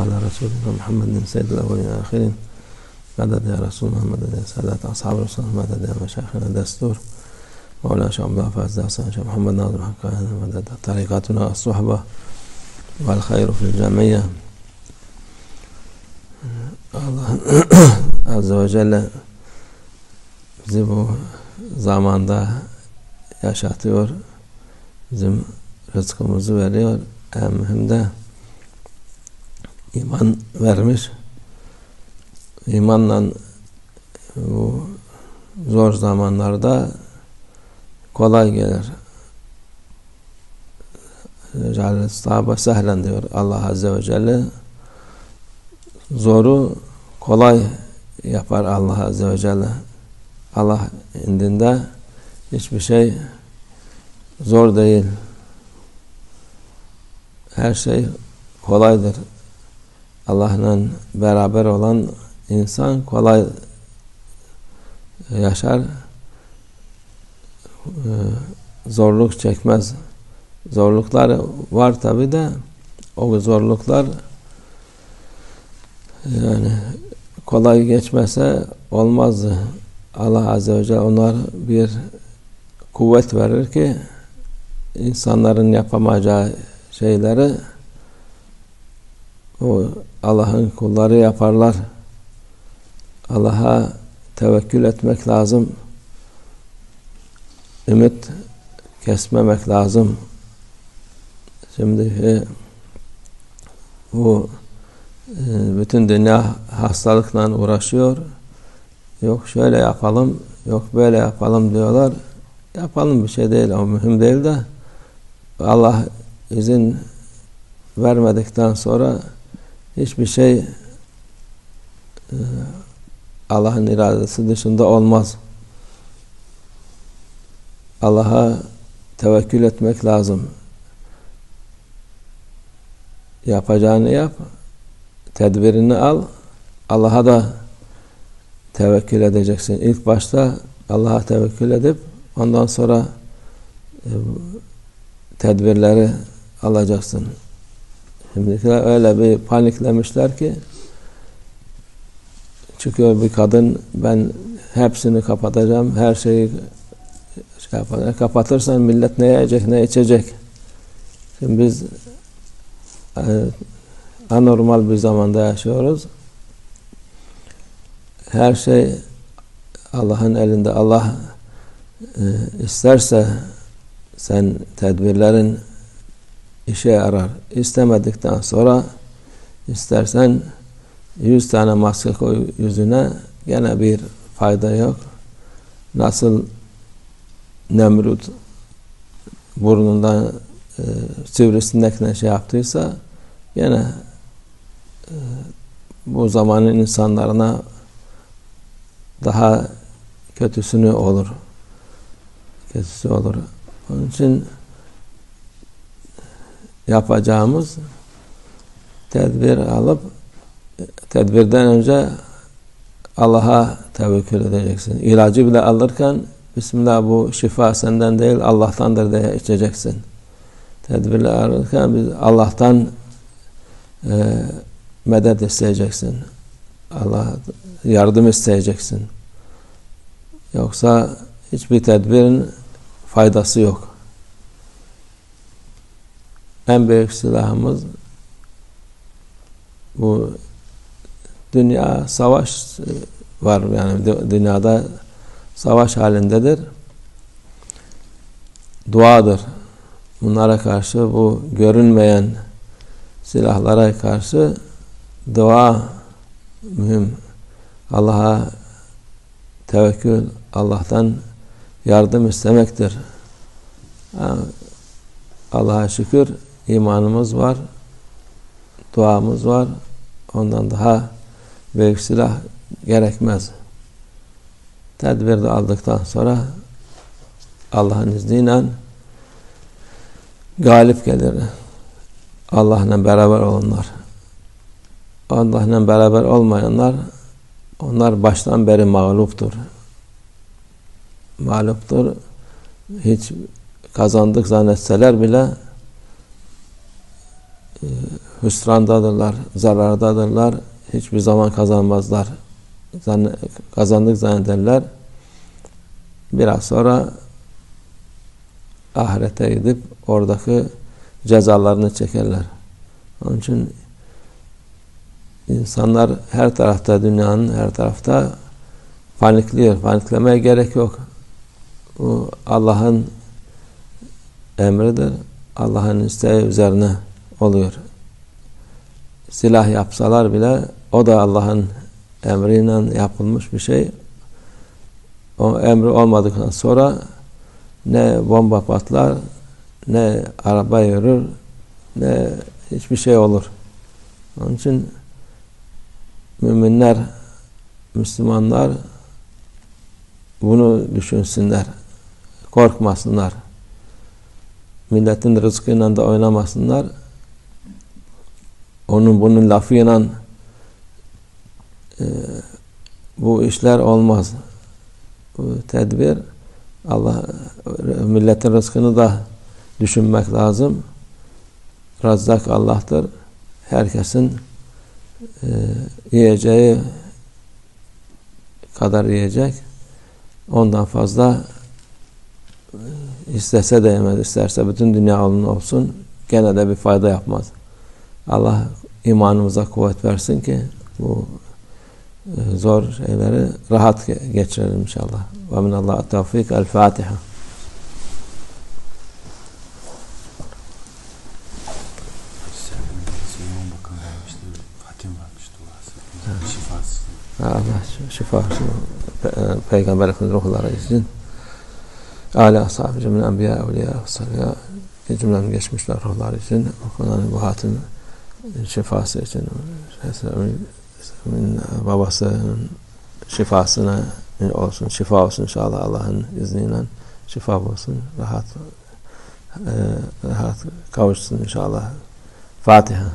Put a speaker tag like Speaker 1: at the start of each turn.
Speaker 1: على رسولنا محمد سيد الأولين والآخرين مدد يا رسول محمد يا سادات أصحاب رسول مدد يا مشايخنا دستور مولانا شيخ عبد الله فاز محمد ناظر حق مدد طريقتنا الصحبة والخير في Allah Azze ve Celle bizi bu zamanda yaşatıyor. Bizim rızkımızı veriyor. En mühim de iman vermiş. İmanla bu zor zamanlarda kolay gelir. Sahabe sehlen diyor Allah Azze ve Celle. Zoru kolay yapar Allah Azze ve Celle. Allah indinde hiçbir şey zor değil. Her şey kolaydır. Allah'la beraber olan insan kolay yaşar. Zorluk çekmez. Zorluklar var tabi de o zorluklar yani kolay geçmese olmazdı. Allah Azze ve Celle onlar bir kuvvet verir ki insanların yapamayacağı şeyleri o Allah'ın kulları yaparlar. Allah'a tevekkül etmek lazım. Ümit kesmemek lazım. Şimdi e, bu e, bütün dünya hastalıkla uğraşıyor. Yok şöyle yapalım, yok böyle yapalım diyorlar. Yapalım bir şey değil, o mühim değil de Allah izin vermedikten sonra hiçbir şey e, Allah'ın iradesi dışında olmaz. Allah'a tevekkül etmek lazım. Yapacağını yap, tedbirini al, Allah'a da tevekkül edeceksin. İlk başta Allah'a tevekkül edip ondan sonra e, tedbirleri alacaksın. Şimdikiler öyle bir paniklemişler ki çıkıyor bir kadın ben hepsini kapatacağım, her şeyi şey yapacağım. Kapatırsan millet ne yiyecek, ne içecek? Şimdi biz e, anormal bir zamanda yaşıyoruz. Her şey Allah'ın elinde. Allah e, isterse sen tedbirlerin işe yarar. İstemedikten sonra istersen yüz tane maske koy yüzüne gene bir fayda yok. Nasıl Nemrut burnundan e, sivrisinekle şey yaptıysa gene e, bu zamanın insanlarına daha kötüsünü olur. Kötüsü olur. Onun için yapacağımız tedbir alıp tedbirden önce Allah'a tevekkül edeceksin. İlacı bile alırken Bismillah bu şifa senden değil Allah'tandır diye içeceksin. Tedbirle alırken biz Allah'tan e, medet isteyeceksin. Allah yardım isteyeceksin. Yoksa hiçbir tedbirin faydası yok. En büyük silahımız bu dünya savaş var yani dünyada savaş halindedir. Duadır. Bunlara karşı bu görünmeyen silahlara karşı dua mühim. Allah'a tevekkül, Allah'tan yardım istemektir. Allah'a şükür imanımız var, duamız var. Ondan daha büyük silah gerekmez. Tedbir de aldıktan sonra Allah'ın izniyle galip gelir. Allah'la beraber olanlar. Allah'la beraber olmayanlar onlar baştan beri mağluptur. Mağluptur. Hiç kazandık zannetseler bile e, hüsrandadırlar, zarardadırlar. Hiçbir zaman kazanmazlar. Zann kazandık zannederler. Biraz sonra ahirete gidip oradaki cezalarını çekerler. Onun için insanlar her tarafta dünyanın her tarafta panikliyor. Paniklemeye gerek yok. Bu Allah'ın emridir. Allah'ın isteği üzerine oluyor. Silah yapsalar bile o da Allah'ın emriyle yapılmış bir şey. O emri olmadıktan sonra ne bomba patlar, ne araba yürür, ne hiçbir şey olur. Onun için müminler, Müslümanlar bunu düşünsünler. Korkmasınlar. Milletin rızkıyla da oynamasınlar. Onun bunun lafıyla e, bu işler olmaz. Bu tedbir Allah milletin rızkını da düşünmek lazım. Razzak Allah'tır. Herkesin e, yiyeceği kadar yiyecek. Ondan fazla e, istese de yemez, isterse bütün dünya onun olsun. Gene de bir fayda yapmaz. Allah imanımıza kuvvet versin ki bu e, zor şeyleri rahat geçirelim inşallah. Ve minallah tevfik. El Fatiha. Allah şifasını Peygamber Efendimiz ruhları için âli ashab-ı cümle enbiya, evliya, salya cümlem geçmişler ruhları için okunan bu hatim şifası için babasının şifasına olsun, şifa olsun inşallah Allah'ın izniyle şifa olsun, rahat rahat kavuşsun inşallah. Fatiha.